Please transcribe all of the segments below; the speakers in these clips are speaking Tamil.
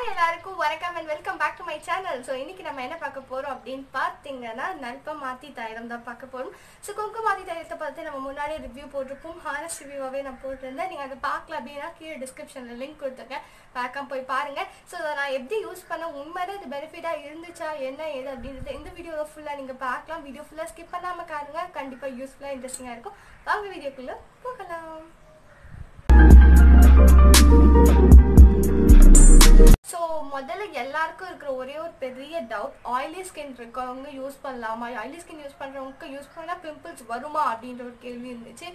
ஹாய் எல்லாருக்கும் வணக்கம் and welcome back to my channel so இன்னைக்கு நம்ம என்ன பார்க்க போறோம் அப்படின்னு பார்த்தீங்கன்னா நல்ப மாத்தி தைலம் தான் பார்க்க போறோம். ஸோ குங்கு மாத்தி தைலத்தை பார்த்து நம்ம முன்னாடி ரிவ்யூ போட்டிருப்போம். ஹானஸ் ரிவ்யூவாகவே நான் போட்டிருந்தேன். நீங்கள் அதை பார்க்கல அப்படின்னா கீழே டிஸ்கிரிப்ஷனில் லிங்க் கொடுத்துருக்கேன் பார்க்காம போய் பாருங்கள் ஸோ நான் எப்படி யூஸ் பண்ண உண்மையிலே இது பெனிஃபிட்டாக இருந்துச்சா என்ன ஏது அப்படின்றது இந்த வீடியோவில் ஃபுல்லாக நீங்கள் பார்க்கலாம். வீடியோ ஃபுல்லாக ஸ்கிப் பண்ணாமல் காருங்க கண்டிப்பாக யூஸ்ஃபுல்லாக இன்ட்ரெஸ்டிங்காக இருக்கும். வாங்க வீடியோக்குள்ளே போகலாம். எல்லாருக்கும் இருக்கிற ஒரே ஒரு பெரிய டவுட் ஆயிலி ஸ்கின் இருக்கவங்க யூஸ் பண்ணலாமா? ஆயிலி ஸ்கின் யூஸ் பண்ணுறவங்களுக்கு யூஸ் பண்ணால் பிம்பிள்ஸ் வருமா? அப்படின்ற ஒரு கேள்வி இருந்துச்சு.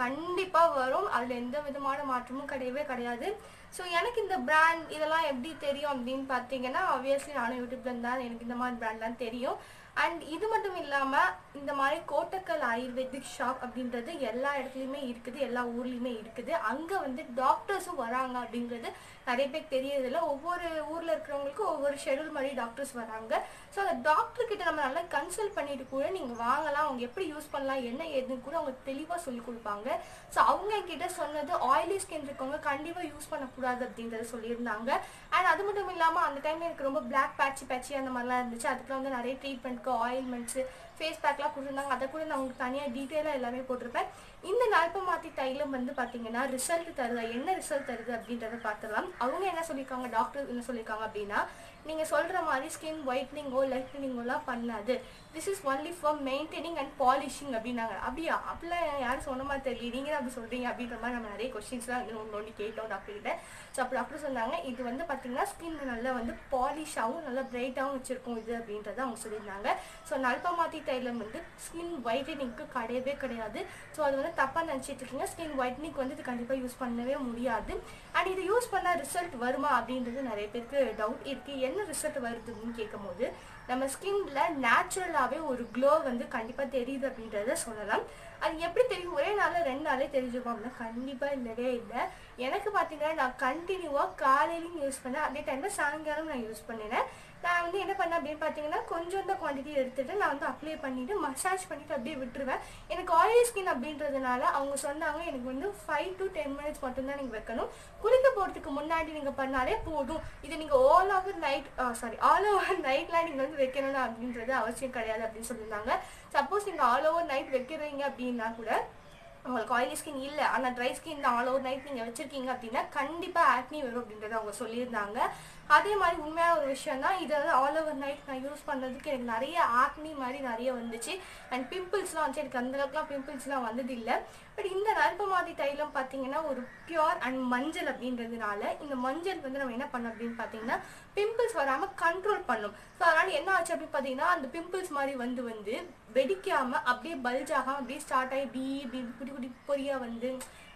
கண்டிப்பாக வரும். அதில் எந்த விதமான மாற்றமும் கிடையவே கிடையாது. ஸோ எனக்கு இந்த பிராண்ட் இதெல்லாம் எப்படி தெரியும் அப்படின்னு பார்த்தீங்கன்னா ஆப்வியஸ்லி நானும் யூடியூப்ல தான் எனக்கு இந்த மாதிரி பிராண்ட்லாம் தெரியும். அண்ட் இது மட்டும் இல்லாமல் இந்த மாதிரி கோட்டக்கல் ஆயுர்வேதிக் ஷாப் அப்படின்றது எல்லா இடத்துலையுமே இருக்குது எல்லா ஊர்லேயுமே இருக்குது. அங்கே வந்து டாக்டர்ஸும் வராங்க அப்படின்றது நிறைய பேர் தெரியறதில்ல. ஒவ்வொரு ஊரில் இருக்கிறவங்களுக்கும் ஒவ்வொரு ஷெடியூல் மாதிரி டாக்டர்ஸ் வராங்க. ஸோ அந்த டாக்டர் கிட்ட நம்ம நல்லா கன்சல்ட் பண்ணிட்டு கூட நீங்கள் வாங்கலாம். அவங்க எப்படி யூஸ் பண்ணலாம் என்ன ஏதுன்னு கூட அவங்க தெளிவாக சொல்லி கொடுப்பாங்க. ஸோ அவங்க கிட்ட சொன்னது ஆயிலி ஸ்கின் இருக்கவங்க கண்டிப்பாக யூஸ் பண்ணக்கூடாது அப்படின்றத சொல்லியிருந்தாங்க. அண்ட் அது மட்டும் இல்லாமல் அந்த டைமில் எனக்கு ரொம்ப பிளாக் பேட்சி பேட்சி அந்த மாதிரிலாம் இருந்துச்சு. அதுக்குலாம் வந்து நிறைய ட்ரீட்மெண்ட் ऑयल ऑयलमेंट से ஃபேஸ் பேக்லாம் கொடுத்துருந்தாங்க. அதை கூட நான் உங்களுக்கு தனியாக டீட்டெயிலாக எல்லாமே போட்டிருப்பேன். இந்த நல்ப மாத்தி தைலம் வந்து பார்த்தீங்கன்னா ரிசல்ட் தருதா என்ன ரிசல்ட் தருது அப்படின்றத பார்த்துலாம் அவங்க என்ன சொல்லியிருக்காங்க டாக்டர் என்ன சொல்லியிருக்காங்க அப்படின்னா நீங்கள் சொல்கிற மாதிரி ஸ்கின் ஒயிட்னிங்கோ லைட்னிங்கோலாம் பண்ணாது. This is only for maintaining and polishing அப்படின்னாங்க. அப்படியா? அப்படிலாம் யாரும் சொன்ன மாதிரி தெரியல. நீங்கள் அப்படி சொல்கிறீங்க அப்படின்ற மாதிரி நம்ம நிறைய கொஸ்டின்ஸ்லாம் வந்து ஒன்று கேட்டோம் டாக்டர்கிட்ட ஸோ அப்போ டாக்டர் சொன்னாங்க. இது வந்து பார்த்தீங்கன்னா ஸ்கின் நல்லா வந்து பாலிஷாகவும் நல்லா பிரைட்டாகவும் வச்சுருக்கும் இது அப்படின்றத அவங்க சொல்லியிருந்தாங்க. ஸோ நல்பமாத்தி தைலம் வந்து ஸ்கின் ஒயிட்டனிங்க்கு கிடையவே கிடையாது. ஸோ அது வந்து தப்பாக நினச்சிட்டு இருக்கீங்க. ஸ்கின் ஒயிட்டனிங் வந்து இது கண்டிப்பாக யூஸ் பண்ணவே முடியாது. அண்ட் இது யூஸ் பண்ணால் ரிசல்ட் வருமா அப்படின்றது நிறைய பேருக்கு டவுட் இருக்குது என்ன ரிசல்ட் வருதுன்னு கேட்கும்போது நம்ம ஸ்கின்ல நேச்சுரலாகவே ஒரு க்ளோ வந்து கண்டிப்பாக தெரியுது அப்படின்றத சொல்லலாம். அது எப்படி தெரியும்? ஒரே நாளில் ரெண்டு நாளே தெரிஞ்சுக்கும். அப்படின்னா கண்டிப்பாக இல்லவே இல்லை. எனக்கு பார்த்தீங்கன்னா நான் கண்டினியூவாக காலையிலையும் யூஸ் பண்ணேன். அதே டைமில் சாயங்காலம் நான் யூஸ் பண்ணினேன். நான் வந்து என்ன பண்ணேன் அப்படின்னு பார்த்தீங்கன்னா கொஞ்சம் தான் குவான்டிட்டி எடுத்துகிட்டு நான் வந்து அப்ளை பண்ணிவிட்டு மசாஜ் பண்ணிவிட்டு அப்படியே விட்டுருவேன். எனக்கு ஆயில் ஸ்கின் அப்படின்றதுனால அவங்க சொன்னாங்க எனக்கு வந்து ஃபைவ் டு டென் மினிட்ஸ் மட்டும்தான் நீங்கள் வைக்கணும். குளிக்க போகிறதுக்கு முன்னாடி நீங்கள் பண்ணாலே போதும். இது நீங்கள் all over night sorry all over நைட்லாம் நீங்கள் வந்து வைக்கணும் அப்படின்றது அவசியம் கிடையாது அப்படின்னு சொல்லியிருந்தாங்க. சப்போஸ் நீங்கள் ஆல் ஓவர் நைட் வைக்கிறீங்க அப்படின்னு கூட உங்களுக்கு ஆயிலி ஸ்கின் இல்லை. ஆனால் dry skin all over night நீங்கள் வச்சுருக்கீங்க அப்படின்னா கண்டிப்பாக ஆக்னி வரும் அப்படின்றத அவங்க சொல்லியிருந்தாங்க. அதே மாதிரி உண்மையான ஒரு விஷயம் தான் இதை வந்து ஆல் ஓவர் நைட் நான் யூஸ் பண்ணுறதுக்கு எனக்கு நிறைய ஆக்னி மாதிரி நிறைய வந்துச்சு. அண்ட் பிம்பிள்ஸ்லாம் வந்துச்சு எனக்கு அந்தளவுக்குலாம் பிம்பிள்ஸ்லாம் வந்தது இல்லை பட் இந்த நல்ப மாதிரி தைலம் பார்த்தீங்கன்னா ஒரு பியூர் அண்ட் மஞ்சள் அப்படின்றதுனால இந்த மஞ்சள் வந்து நம்ம என்ன பண்ணோம் அப்படின்னு பார்த்தீங்கன்னா பிம்பிள்ஸ் வராமல் கண்ட்ரோல் பண்ணும். ஸோ அதனால் என்ன ஆச்சு அப்படின்னு பார்த்தீங்கன்னா அந்த பிம்பிள்ஸ் மாதிரி வந்து வந்து வெடிக்காமல் அப்படியே பல்ஜ் ஆகாமல் அப்படியே ஸ்டார்ட் ஆகி பி இப்படி குட்டி குட்டி பொரியாக வந்து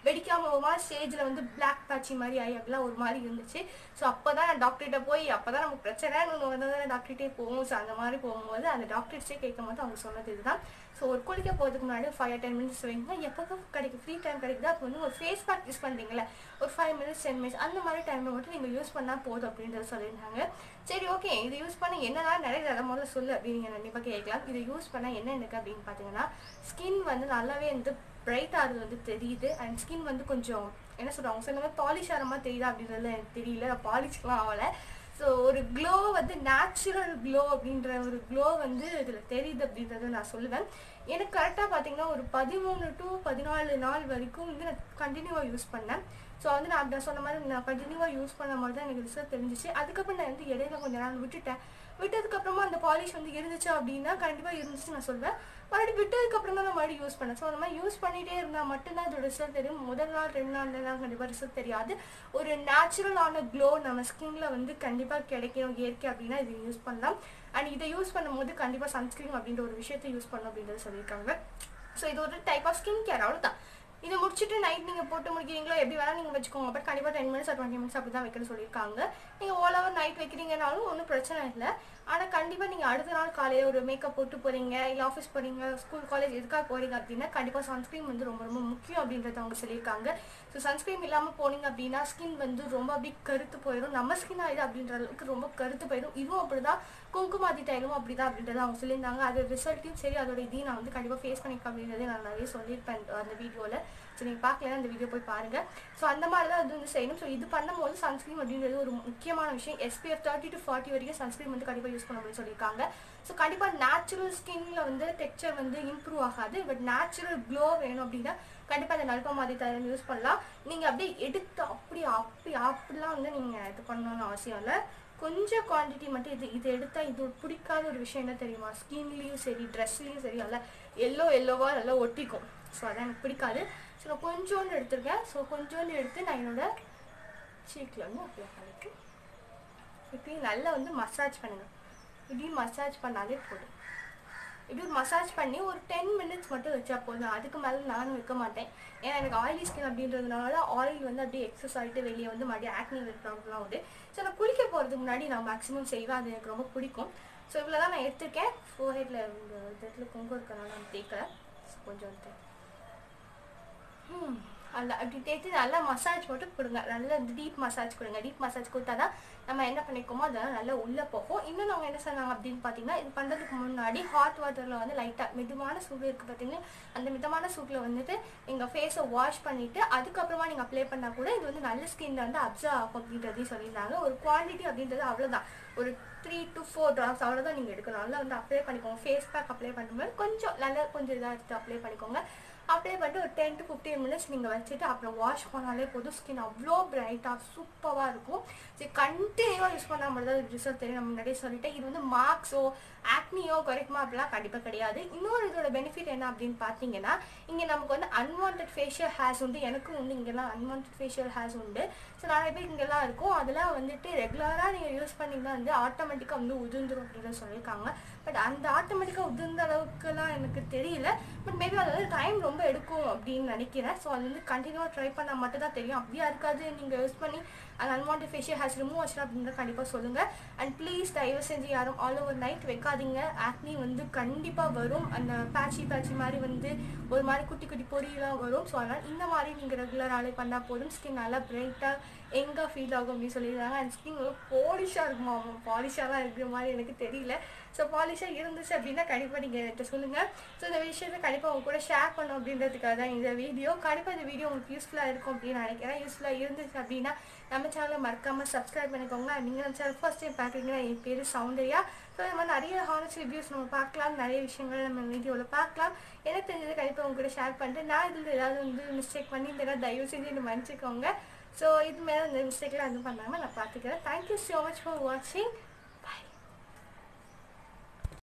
வெடிக்காம ஒரு மாதிரி ஸ்டேஜில் வந்து பிளாக் பேட்சி மாதிரி ஆகி அப்படிலாம் ஒரு மாதிரி இருந்துச்சு. ஸோ அப்போ தான் நான் டாக்டர்கிட்ட போய் அப்போ தான் நமக்கு பிரச்சனை. வந்து தான் டாக்டர்கிட்டே போவோம். ஸோ அந்த மாதிரி போகும்போது அந்த டாக்டர்ஸே கேட்கும் போது அவங்க சொன்னது இதுதான். ஸோ ஒரு குளிக்க போகிறதுக்கு முன்னாடி ஃபைவ் டென் மினிட்ஸ் வைங்க. எப்போ கிடைக்கும் ஃப்ரீ டைம் கிடைக்குதோ அப்போ வந்து ஒரு ஃபேஸ் பேக் யூஸ் பண்ணுறீங்களே ஒரு ஃபைவ் மினிட்ஸ் டென் மினிட்ஸ் அந்த மாதிரி டைமில் மட்டும் நீங்கள் யூஸ் பண்ணால் போதும் அப்படின்றத சொல்லியிருந்தாங்க. சரி ஓகே இது யூஸ் பண்ண என்னன்னா நிறைய தடவை முதல்ல சொல்லு அப்படின்னு நீங்கள் கண்டிப்பாக கேட்கலாம். இதை யூஸ் பண்ணால் என்ன எனக்கு அப்படின்னு பார்த்தீங்கன்னா ஸ்கின் வந்து நல்லாவே வந்து பிரைட் ஆகுது வந்து தெரியுது. அண்ட் ஸ்கின் வந்து கொஞ்சம் என்ன சொல்கிறாங்க சார் மாதிரி பாலிஷ் ஆரமாக தெரியுது தெரியுதா அப்படின்றது எனக்கு தெரியல. நான் பாலிஷ்லாம் ஆகலை. ஸோ ஒரு க்ளோ வந்து நேச்சுரல் க்ளோ அப்படின்ற ஒரு க்ளோ வந்து இதில் தெரியுது அப்படின்றத நான் சொல்லுவேன். எனக்கு கரெக்டாக பார்த்தீங்கன்னா ஒரு பதிமூணு டு பதினாலு நாள் வரைக்கும் வந்து நான் கண்டினியூவாக யூஸ் பண்ணேன். ஸோ வந்து நான் நான் சொன்ன மாதிரி நான் கண்டினியூவாக யூஸ் பண்ண மாதிரி தான் எனக்கு ரிசல்ட் தெரிஞ்சிச்சு. அதுக்கப்புறம் நான் வந்து இடையில கொஞ்ச நாள் விட்டுட்டேன். விட்டதுக்கப்புறமா அந்த பாலிஷ் வந்து இருந்துச்சு அப்படின்னா கண்டிப்பாக இருந்துச்சு நான் சொல்வேன். மறுபடியும் விட்டதுக்கப்புறம் தான் நான் மறுபடியும் யூஸ் பண்ணேன். ஸோ அந்த மாதிரி யூஸ் பண்ணிகிட்டே இருந்தால் மட்டும்தான் அதோட ரிசல்ட் தெரியும். முதல் நாள் ரெண்டு நாள்லாம் கண்டிப்பாக ரிசல்ட் தெரியாது. ஒரு நேச்சுரலான க்ளோ நம்ம ஸ்கின்ல வந்து கண்டிப்பாக கிடைக்கணும் இயற்கை அப்படின்னா இது யூஸ் பண்ணலாம். அண்ட் இதை யூஸ் பண்ணும்போது கண்டிப்பாக சன்ஸ்கிரீன் அப்படின்ற ஒரு விஷயத்தை யூஸ் பண்ணணும் அப்படின்றத சொல்லியிருக்காங்க. ஸோ இது ஒரு டைப் ஆஃப் ஸ்கின் கேர் அவ்வளோதான் இதை முடிச்சுட்டு நைட் நீங்கள் போட்டு முடிக்கிறீங்களோ எப்படி வேணால் நீங்கள் வச்சுக்கோங்க. பட் கண்டிப்பாக ten minutes or twenty minutes அப்படி தான் வைக்கணும்னு சொல்லியிருக்காங்க. நீங்கள் ஓல் ஓவர் நைட் வைக்கிறீங்கனாலும் ஒன்றும் பிரச்சனை இல்லை. ஆனால் கண்டிப்பாக நீங்கள் அடுத்த நாள் காலையில் ஒரு மேக்கப் போட்டு போகிறீங்க இல்லை ஆஃபீஸ் போகிறீங்க ஸ்கூல் காலேஜ் எதுக்காக போகிறீங்க அப்படின்னா கண்டிப்பாக சன்ஸ்க்ரீன் வந்து ரொம்ப ரொம்ப முக்கியம் அப்படின்றத அவங்க சொல்லியிருக்காங்க. ஸோ சன்ஸ்க்ரீன் இல்லாமல் போனீங்க அப்படின்னா ஸ்கின் வந்து ரொம்ப அப்படி கருத்து போயிடும் நம்ம ஸ்கின் ஆயிடு அப்படின்ற அளவுக்கு ரொம்ப கருத்து போயிடும் இதுவும் அப்படி தான் குங்குமாதி டைலும் அப்படி தான் அப்படின்றத அவங்க சொல்லியிருந்தாங்க. அது ரிசல்ட்டையும் சரி அதோட இதையும் நான் வந்து கண்டிப்பாக ஃபேஸ் பண்ணிக்க அப்படின்றதே நான் நிறைய சொல்லியிருப்பேன் அந்த வீடியோவில் ஸோ நீங்கள் பார்க்கலன்னா அந்த வீடியோ போய் பாருங்கள் ஸோ அந்த மாதிரி தான் அது வந்து செய்யணும். ஸோ இது பண்ணும்போது சன்ஸ்க்ரீன் அப்படின்றது ஒரு முக்கியமான விஷயம். எஸ்பிஎஃப் தேர்ட்டி டு ஃபார்ட்டி வரைக்கும் சன்ஸ்க்ரீன் வந்து கண்டிப்பாக யூஸ் பண்ண அப்படின்னு சொல்லியிருக்காங்க. ஸோ கண்டிப்பாக நேச்சுரல் ஸ்கின்ல வந்து டெக்ஸ்சர் வந்து இம்ப்ரூவ் ஆகாது. பட் நேச்சுரல் க்ளோ வேணும் அப்படின்னா கண்டிப்பாக அந்த நல்ப மாதிரி தரம் யூஸ் பண்ணலாம். நீங்கள் அப்படியே எடுத்து அப்படி அப்படி அப்படிலாம் வந்து நீங்கள் இது பண்ணணும்னு அவசியம் இல்லை. கொஞ்சம் குவான்டிட்டி மட்டும் இது இது எடுத்தால் இது பிடிக்காத ஒரு விஷயம் என்ன தெரியுமா? ஸ்கின்லேயும் சரி ட்ரெஸ்லேயும் சரி அல்ல எல்லோ எல்லோவா நல்லா ஒட்டிக்கும். ஸோ அதான் எனக்கு பிடிக்காது. ஸோ நான் கொஞ்சோண்டு எடுத்துருக்கேன். ஸோ கொஞ்சோண்டு எடுத்து நான் என்னோட சீக்கில் வந்து அப்ளை பண்ணிட்டு இப்படி நல்லா வந்து மசாஜ் பண்ணுங்கள் இப்படி மசாஜ் பண்ணாலே போதும். இப்படி மசாஜ் பண்ணி ஒரு டென் மினிட்ஸ் மட்டும் வச்சா போதும். அதுக்கு மேலே நானும் வைக்க மாட்டேன். ஏன்னா எனக்கு ஆயிலி ஸ்கின் அப்படின்றதுனால ஆயில் வந்து அப்படியே எக்ஸஸ் ஆகிட்டு வெளியே வந்து மறுபடியும் ஆக்னி ப்ராப்ளம்லாம் உண்டு. ஸோ நான் குளிக்க போகிறதுக்கு முன்னாடி நான் மேக்ஸிமம் செய்வேன். அது எனக்கு ரொம்ப பிடிக்கும். ஸோ இவ்வளோ தான் நான் எடுத்திருக்கேன். ஃபோர்ஹெட்டில் இந்த இடத்துல குங்குமம் இருக்கனால நான் தேய்க்கல கொஞ்சம் எடுத்தேன் ம் hmm. அந்த அப்படி தேய்ச்சி நல்லா மசாஜ் மட்டும் கொடுங்க. நல்ல டீப் மசாஜ் கொடுங்க. டீப் மசாஜ் கொடுத்தா தான் நம்ம என்ன பண்ணிக்கோமோ அதெல்லாம் நல்லா உள்ளே போகும். இன்னும் அவங்க என்ன சொன்னாங்க அப்படின்னு பார்த்தீங்கன்னா இது பண்ணுறதுக்கு முன்னாடி ஹாட் வாட்டரில் வந்து லைட்டாக மிதமான சூடு இருக்குது பார்த்தீங்கன்னா அந்த மிதமான சூட்டில் வந்துட்டு நீங்கள் ஃபேஸை வாஷ் பண்ணிவிட்டு அதுக்கப்புறமா நீங்கள் அப்ளை பண்ணால் கூட இது வந்து நல்ல ஸ்கின்ல வந்து அப்சர்வ் ஆகும் அப்படின்றதையும் சொல்லியிருந்தாங்க. ஒரு குவான்டிட்டி அப்படின்றது அவ்வளோதான் ஒரு த்ரீ டு ஃபோர் ட்ராப்ஸ் அவ்வளோதான் நீங்கள் எடுக்கணும். நல்லா வந்து அப்ளை பண்ணிக்கோங்க. ஃபேஸ் பேக் அப்ளை பண்ணும்போது கொஞ்சம் நல்லா கொஞ்சம் இதாக எடுத்து அப்ளை பண்ணிக்கோங்க. அப்ளை பண்ணிட்டு ஒரு டென் டு ஃபிஃப்டீன் மினிட்ஸ் நீங்கள் வச்சுட்டு அப்புறம் வாஷ் பண்ணாலே போதும். ஸ்கின் அவ்வளோ பிரைட்டாக சூப்பராக இருக்கும். சரி கண்டினியூவாக யூஸ் பண்ணால் மட்டும் தான் ரிசல்ட் தெரியும். நம்ம முன்னாடியே சொல்லிட்டேன். இது வந்து மார்க்ஸோ ஆக்னியோ குறைக்குமா அப்படிலாம் கண்டிப்பாக கிடையாது. இன்னொரு இதோட பெனிஃபிட் என்ன அப்படின்னு பார்த்தீங்கன்னா இங்கே நமக்கு வந்து அன்வான்ட் ஃபேஷியல் ஹேர்ஸ் உண்டு. எனக்கும் உண்டு. இங்கெல்லாம் அன்வான்ட் ஃபேஷியல் ஹேர்ஸ் உண்டு. ஸோ நிறைய பேர் இங்கெல்லாம் இருக்கும். அதெல்லாம் வந்துட்டு ரெகுலராக நீங்கள் யூஸ் பண்ணிங்கன்னா வந்து ஆட்டோமேட்டிக்காக வந்து உதிர்ந்துடும் அப்படின்னு சொல்லியிருக்காங்க. பட் அந்த ஆட்டோமேட்டிக்காக உதிர்ந்த அளவுக்குலாம் எனக்கு தெரியல. பட் மேபி அது வந்து டைம் ரொம்ப எடுக்கும் அப்படின்னு நினைக்கிறேன். ஸோ அது வந்து கண்டினியூவாக ட்ரை பண்ணால் மட்டும் தான் தெரியும். அப்படியே இருக்காது. நீங்கள் யூஸ் பண்ணி அந்த அன்வான்ட் ஃபேஷியல் ஹேஸ் ரிமூவ் ஆச்சு அப்படின்னு கண்டிப்பாக சொல்லுங்கள் அண்ட் ப்ளீஸ் தயவு செஞ்சு யாரும் ஆல் ஓவர் நைட் வைக்காதீங்க. ஆக்னி வந்து கண்டிப்பாக வரும். அந்த பேச்சி பேச்சி மாதிரி வந்து ஒரு மாதிரி குட்டி குட்டி பொரியெல்லாம் வரும். ஸோ அதனால் இந்த மாதிரி நீங்கள் ரெகுலராகவே பண்ணால் போதும். ஸ்கின் நல்லா பிரைட்டாக எங்கே ஃபீல் ஆகும் அப்படின்னு சொல்லியிருக்காங்க. அண்ட் ஸ்கின் வந்து பாலிஷாக இருக்குமா? பாலிஷாலாம் இருக்கிற மாதிரி எனக்கு தெரியல. ஸோ பாலிஷாக இருந்துச்சு அப்படின்னா கண்டிப்பாக நீங்கள் என்கிட்ட சொல்லுங்கள் ஸோ இந்த விஷயத்தை கண்டிப்பாக உங்க கூட ஷேர் பண்ணும் அப்படின்றதுக்காக தான் இந்த வீடியோ கண்டிப்பாக இந்த வீடியோ உங்களுக்கு யூஸ்ஃபுல்லாக இருக்கும் அப்படின்னு நினைக்கிறேன். யூஸ்ஃபுல்லாக இருந்துச்சு அப்படின்னா நம்ம சேனலை மறக்காமல் சப்ஸ்கிரைப் பண்ணிக்கோங்க. நீங்கள் நம்ம சேனல் ஃபர்ஸ்ட் டைம் பார்க்குறீங்கன்னா என் பேர் சௌந்தர்யா. ஸோ இந்த மாதிரி நிறைய ஹானஸ்ட் ரிவ்யூஸ் நம்ம பார்க்கலாம். நிறைய விஷயங்கள் நம்ம வீடியோவில் பார்க்கலாம். எனக்கு தெரிஞ்சது கண்டிப்பாக உங்க கூட ஷேர் பண்ணிட்டு நான் இதில் ஏதாவது வந்து மிஸ்டேக் பண்ணி இந்த தயவு செஞ்சு என்ன மன்னிச்சுக்கோங்க. ஸோ இது மேலே இந்த மிஸ்டேக்லாம் எதுவும் பண்ணாமல் நான் பார்த்துக்கிறேன். தேங்க்யூ ஸோ மச் ஃபார் வாட்சிங்